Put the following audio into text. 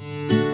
you.